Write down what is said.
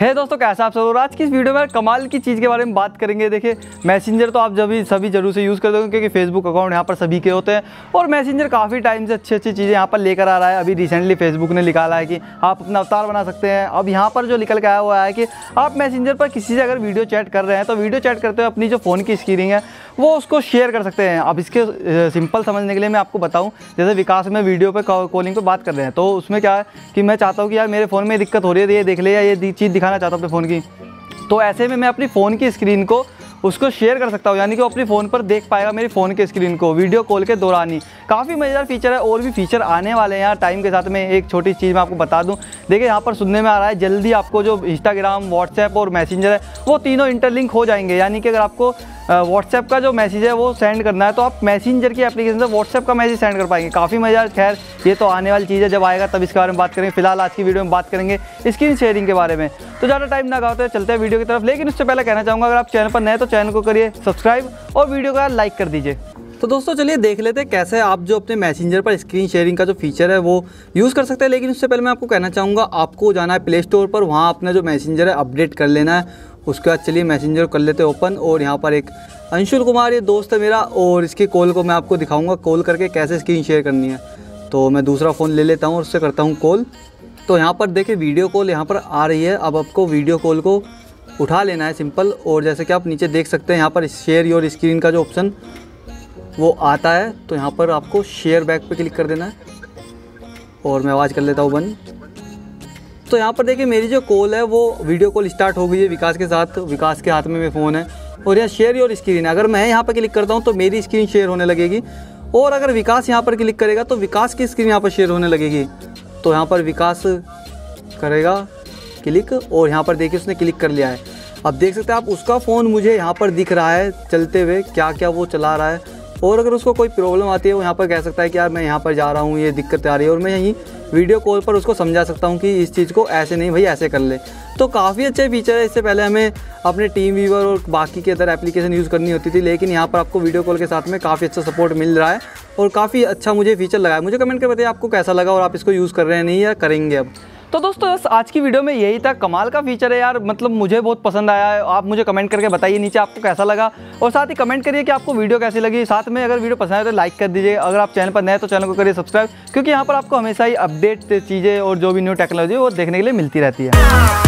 है दोस्तों, कैसा आप सब और आज की इस वीडियो में कमाल की चीज़ के बारे में बात करेंगे। देखिए मैसेंजर तो आप जब भी, सभी ज़रूर से यूज़ करते हो क्योंकि फेसबुक अकाउंट यहाँ पर सभी के होते हैं। और मैसेंजर काफ़ी टाइम से अच्छी अच्छी चीज़ें यहाँ पर लेकर आ रहा है। अभी रिसेंटली फेसबुक ने निकाला है कि आप अपना अवतार बना सकते हैं। अब यहाँ पर जो निकल के आया हुआ है कि आप मैसेंजर पर किसी से अगर वीडियो चैट कर रहे हैं तो वीडियो चैट करते हुए अपनी जो फ़ोन की स्क्रीनिंग है, वो उसको शेयर कर सकते हैं। अब इसके सिंपल समझने के लिए मैं आपको बताऊँ, जैसे विकास में वीडियो पर कॉलिंग पर बात कर रहे हैं तो उसमें क्या है कि मैं चाहता हूँ कि यार मेरे फ़ोन में दिक्कत हो रही है तो ये देख ले या ये चीज़ दिखाना चाहता हूँ अपने फ़ोन की। तो ऐसे में मैं अपनी फ़ोन की स्क्रीन को उसको शेयर कर सकता हूँ, यानी कि वो अपनी फ़ोन पर देख पाएगा मेरी फ़ोन के स्क्रीन को वीडियो कॉल के दौरान ही। काफ़ी मज़ेदार फीचर है और भी फीचर आने वाले हैं यार टाइम के साथ में एक छोटी चीज़ मैं आपको बता दूँ। देखिए, यहाँ पर सुनने में आ रहा है, जल्दी आपको जो इंस्टाग्राम व्हाट्सएप और मैसेंजर है, वो तीनों इंटरलिंक हो जाएँगे। यानी कि अगर आपको व्हाट्सएप का जो मैसेज है वो सेंड करना है तो आप मैसेंजर की एप्लीकेशन से व्हाट्सएप का मैसेज सेंड कर पाएँगे। काफ़ी मज़ेदार खैर, ये तो आने वाली चीज़ है जब आएगा तब इसके बारे में बात करेंगे। फ़िलहाल आज की वीडियो में बात करेंगे स्क्रीन शेयरिंग के बारे में। तो ज़्यादा टाइम ना गाते चलते हैं वीडियो की तरफ़। लेकिन उससे पहले कहना चाहूँगा, अगर आप चैनल पर नए तो चैनल को करिए सब्सक्राइब और वीडियो को लाइक कर दीजिए। तो दोस्तों, चलिए देख लेते हैं कैसे आप जो अपने मैसेंजर पर स्क्रीन शेयरिंग का जो फीचर है वो यूज़ कर सकते हैं। लेकिन उससे पहले मैं आपको कहना चाहूँगा, आपको जाना है प्ले स्टोर पर, वहाँ अपना जो मैसेंजर है अपडेट कर लेना है। उसके बाद चलिए मैसेंजर कर लेते ओपन और यहाँ पर एक अंशुल कुमार, ये दोस्त है मेरा और इसकी कॉल को मैं आपको दिखाऊँगा कॉल करके कैसे स्क्रीन शेयर करनी है। तो मैं दूसरा फ़ोन ले लेता हूँ और उससे करता हूँ कॉल तो यहाँ पर देखिए वीडियो कॉल यहाँ पर आ रही है। अब आपको वीडियो कॉल को उठा लेना है सिंपल और जैसे कि आप नीचे देख सकते हैं, यहाँ पर शेयर योर स्क्रीन का जो ऑप्शन वो आता है तो यहाँ पर आपको शेयर बैक पे क्लिक कर देना है। और मैं आवाज़ कर लेता हूँ बंद। तो यहाँ पर देखिए मेरी जो कॉल है, वो वीडियो कॉल स्टार्ट हो गई है विकास के साथ। विकास के हाथ में मेरा फ़ोन है। और यहाँ शेयर योर स्क्रीन अगर मैं यहाँ पर क्लिक करता हूँ तो मेरी स्क्रीन शेयर होने लगेगी। और अगर विकास यहाँ पर क्लिक करेगा तो विकास की स्क्रीन यहाँ पर शेयर होने लगेगी। तो यहाँ पर विकास करेगा क्लिक और यहाँ पर देखिए, उसने क्लिक कर लिया है। अब देख सकते हैं आप, उसका फ़ोन मुझे यहाँ पर दिख रहा है चलते हुए क्या क्या वो चला रहा है। और अगर उसको कोई प्रॉब्लम आती है, वो यहाँ पर कह सकता है कि यार, मैं यहाँ पर जा रहा हूँ, ये दिक्कत आ रही है। और मैं यहीं वीडियो कॉल पर उसको समझा सकता हूँ कि इस चीज़ को ऐसे नहीं, भाई, ऐसे कर ले। तो काफ़ी अच्छे फीचर है, इससे पहले हमें अपने टीम वीवर और बाकी के अदर एप्लीकेशन यूज़ करनी होती थी, लेकिन यहाँ पर आपको वीडियो कॉल के साथ में काफ़ी अच्छा सपोर्ट मिल रहा है और काफ़ी अच्छा मुझे फीचर लगा है। मुझे कमेंट कर बताइए, आपको कैसा लगा और आप इसको यूज़ कर रहे हैं नहीं या करेंगे अब? तो दोस्तों, बस आज की वीडियो में यही था। कमाल का फीचर है यार। मतलब मुझे बहुत पसंद आया है। आप मुझे कमेंट करके बताइए नीचे आपको कैसा लगा। और साथ ही कमेंट करिए कि आपको वीडियो कैसी लगी। साथ में अगर वीडियो पसंद आए तो लाइक कर दीजिए। अगर आप चैनल पर नए तो चैनल को करिए सब्सक्राइब क्योंकि यहाँ पर आपको हमेशा ही अपडेट चीज़ें और जो भी न्यू टेक्नोलॉजी वो देखने के लिए मिलती रहती है।